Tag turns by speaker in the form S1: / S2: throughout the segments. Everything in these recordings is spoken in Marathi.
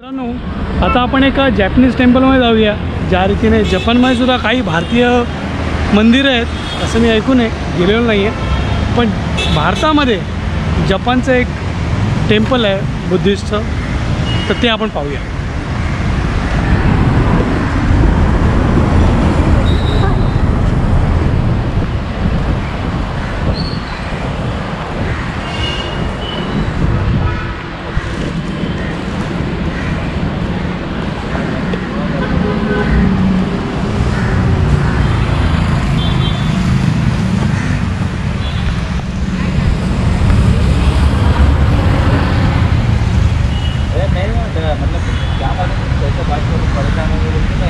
S1: मित्रांनो आता आपण एका जॅपनीज टेम्पलमध्ये जाऊया. ज्या रीतीने जपानमध्ये सुद्धा काही भारतीय मंदिरं आहेत असं मी ऐकून आहे गेलेलो नाही आहे पण भारतामध्ये जपानचं एक टेम्पल आहे बुद्धिस्टचं तर ते आपण पाहूया
S2: अरे नहीं ना तो मतलब क्या मालूम कैसे बात करूँ परेशान हो गए मैं एक बार वैसे चले लगा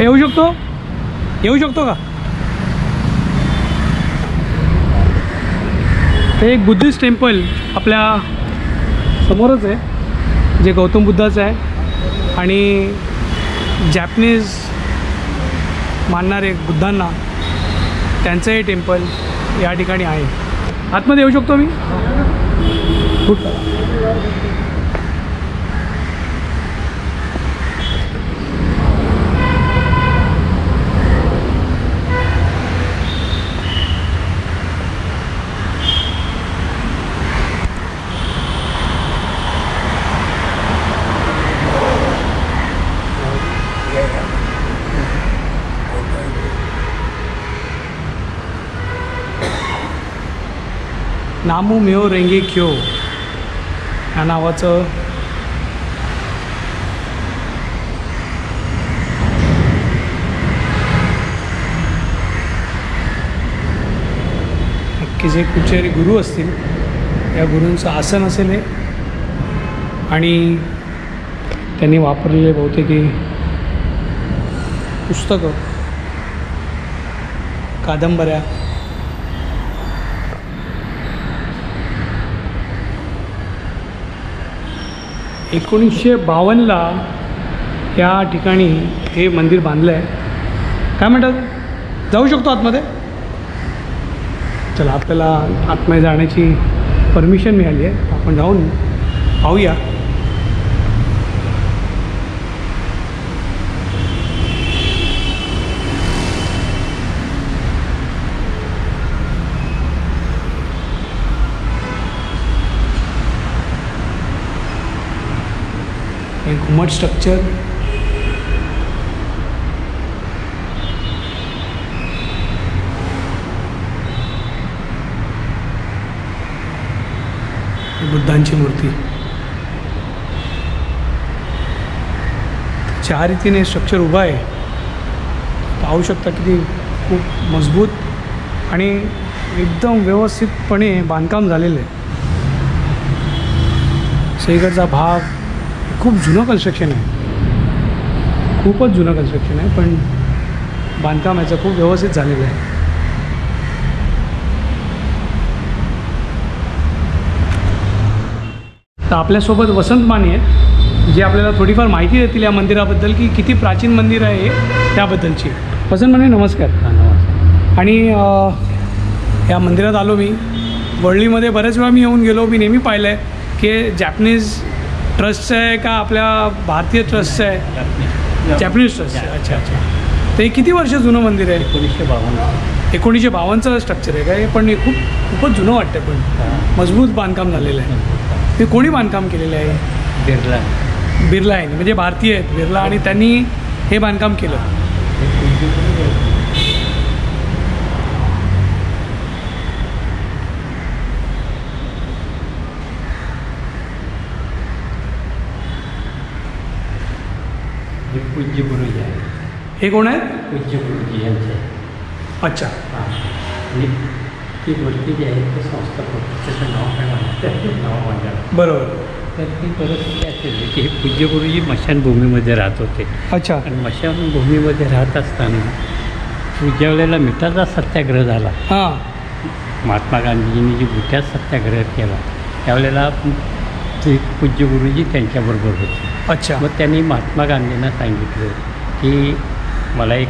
S1: येऊ शकतो? येऊ शकतो का? हे एक बुद्धिस्ट टेम्पल आपल्या समोरच आहे जे गौतम बुद्धाचं आहे. आणि जॅपनीज मानणारे बुद्धांना त्यांचं हे टेम्पल या ठिकाणी आहे. आतमध्ये येऊ शकतो मी? खूप नामू मेओ रेंगे क्यो? या नावाचं नक्की जे कुठचे गुरु असतील. या गुरूंचं आसन असेल हे. आणि त्यांनी वापरलेले बहुतेक पुस्तकं कादंबऱ्या एकोणीसशे बावन्नला या ठिकाणी हे मंदिर बांधलं आहे काय म्हणतात? जाऊ शकतो आतमध्ये? चला आपल्याला आतमध्ये जाण्याची परमिशन मिळाली आहे. आपण जाऊन पाहूया. मड स्ट्रक्चर बुद्धांची मूर्ती. चार रीतीने स्ट्रक्चर उभं आहे. पाहू शकता किती खूप मजबूत आणि एकदम व्यवस्थितपणे बांधकाम झालेलं आहे. सईकडचा भाग खूप जुनं कन्स्ट्रक्शन आहे. खूपच जुनं कन्स्ट्रक्शन आहे पण बांधकाम याचं खूप व्यवस्थित झालेलं आहे. तर आपल्यासोबत वसंत माने आहेत जे आपल्याला थोडीफार माहिती देतील या मंदिराबद्दल की किती प्राचीन मंदिर आहे त्याबद्दलची. वसंत माने नमस्कार. आणि अ, या मंदिरात आलो मी. वरळीमध्ये बऱ्याच वेळा मी येऊन गेलो मी नेहमी पाहिलं आहे की जॅपनीज ट्रस्टचं आहे का आपल्या भारतीय ट्रस्टचं आहे? जॅपनीज ट्रस्ट आहे अच्छा अच्छा. हे किती वर्ष जुनं मंदिर आहे?
S2: एकोणीसशे बावन्न.
S1: एकोणीसशे बावन्नचं स्ट्रक्चर आहे काय पण हे खूप खूपच जुनं वाटतं पण. मजबूत बांधकाम झालेलं आहे. ते कोणी बांधकाम केलेलं आहे?
S2: बिर्ला.
S1: बिर्ला आहे. म्हणजे भारतीय आहेत. बिर्ला आणि त्यांनी हे बांधकाम केलं
S2: हे पूज्य गुरुजी आहे
S1: हे कोण आहेत?
S2: पूज्य गुरुजी यांचे
S1: अच्छा।
S2: हां। आणि ती मूर्ती जी आहे ती संस्थापक त्याचं नाव काय म्हणतात नाव म्हणतात
S1: बरोबर।
S2: तर ती परिस्थिती अशी झाली की हे पूज्य गुरुजी मशानभूमीमध्ये राहत होते।
S1: अच्छा।
S2: आणि मशानभूमीमध्ये राहत असताना ज्या वेळेला मिठाचा सत्याग्रह झाला.
S1: हां.
S2: महात्मा गांधीजींनी जी बुट्यात सत्याग्रह केला त्यावेळेला ते पूज्य गुरुजी त्यांच्याबरोबर होते.
S1: अच्छा.
S3: मग त्यांनी महात्मा गांधींना सांगितलं की मला एक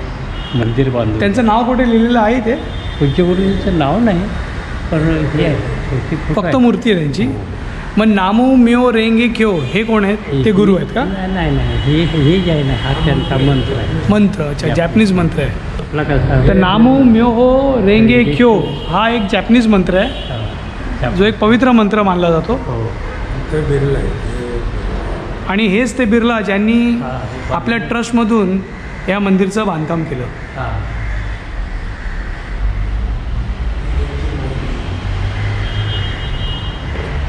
S3: मंदिर बांधून
S1: त्यांचं नाव कुठे लिहिलेलं आहे ते?
S3: पूज्यगुरूंचं नाव नाही पण हे आहे.
S1: फक्त
S3: आहे.
S1: मूर्ती आहे त्यांची? मग नामो म्यो रेंगे क्यो हे कोण आहेत? ते गुरु आहेत का?
S3: नाही नाही. हे हे जे आहे ना हा त्यांचा मंत्र आहे.
S1: मंत्र अच्छा. जॅपनीज. मंत्र आहे.
S3: आपला कसा आहे?
S1: तर नामो म्यो हो रेंगे क्यो हा एक जॅपनीज मंत्र आहे. जो एक पवित्र मंत्र मानला जातो.
S3: हो.
S1: आणि हेच ते बिर्ला ज्यांनी. आपल्या ट्रस्टमधून या मंदिरचं बांधकाम केलं.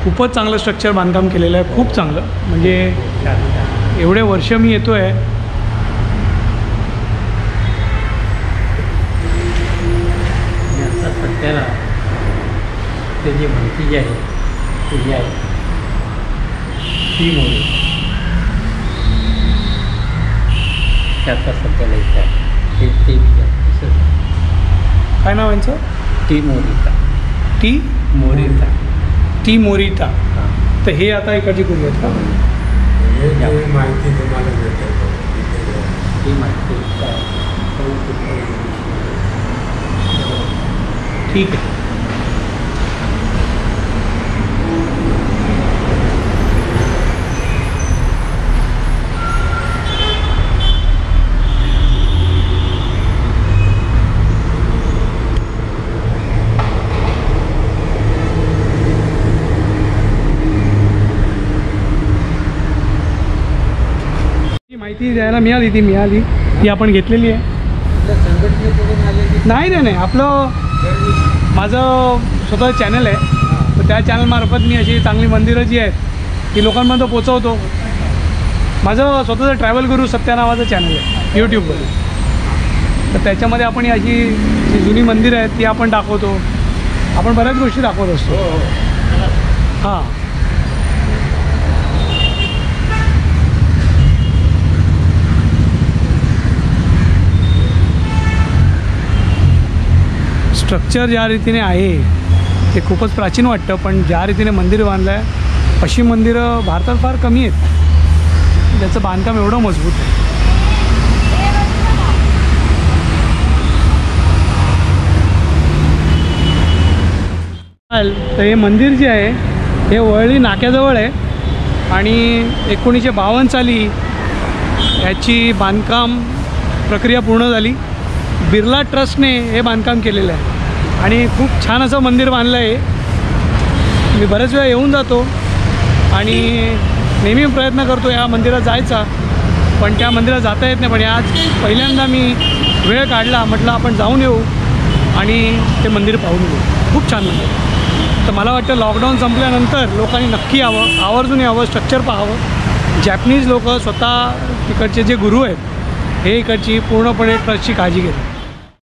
S1: खूपच चांगलं स्ट्रक्चर बांधकाम केलेलं आहे खूप चांगलं म्हणजे. एवढे वर्ष मी येतो आहे
S3: आणि आता सध्याला ते जी माहिती जी आहे ती जी आहे ती मोरी त्याचा सध्याला इथं आहे. ते
S1: काय नाव यांचं?
S3: टी मोरीचा
S1: टी
S3: मोरीचा
S1: टी मोरिटा
S3: हां.
S1: तर हे आता इकडची गुरु आहेत का?
S4: माहिती तुम्हाला भेटेल
S3: ती माहिती
S1: ठीक आहे. ही माहिती द्यायला मिळाली ती मिळाली. ती आपण घेतलेली आहे. नाही नाही नाही. आपलं माझं स्वतः चॅनल आहे. तर त्या चॅनलमार्फत मी अशी चांगली मंदिरं जी आहेत ती लोकांपर्यंत पोचवतो माझं स्वतःचं ट्रॅव्हल गुरु सत्या नावाचं चॅनल आहे यूट्यूबवर तर त्याच्यामध्ये आपण ही अशी जी जुनी मंदिरं आहेत ती आपण दाखवतो. आपण बऱ्याच गोष्टी दाखवत असतो. हां. स्ट्रक्चर ज्या रीतीने आहे ते खूपच प्राचीन वाटतं. पण ज्या रीतीने मंदिर बांधलं आहे अशी मंदिरं भारतात फार कमी आहेत. ज्याचं बांधकाम एवढं मजबूत आहे. चाल, तर हे मंदिर जे आहे हे वळली नाक्याजवळ आहे. आणि एकोणीसशे बावन्न साली ह्याची बांधकाम प्रक्रिया पूर्ण झाली. बिर्ला ट्रस्टने हे बांधकाम केलेलं आहे. आणि खूप छान असं मंदिर बांधलं आहे. मी बऱ्याच वेळा येऊन जातो आणि नेहमी प्रयत्न करतो या मंदिरात जायचा. पण त्या मंदिरात जाता येत नाही. पण आज पहिल्यांदा मी वेळ काढला. म्हटलं आपण जाऊन येऊ आणि ते मंदिर पाहून येऊ. खूप छान मंदिर. तर मला वाटतं लॉकडाऊन संपल्यानंतर लोकांनी नक्की यावं आवर्जून यावं स्ट्रक्चर पाहावं. जॅपनीज लोक स्वतः तिकडचे जे गुरु आहेत हे इकडची पूर्णपणे ट्रस्टची काळजी घेतात.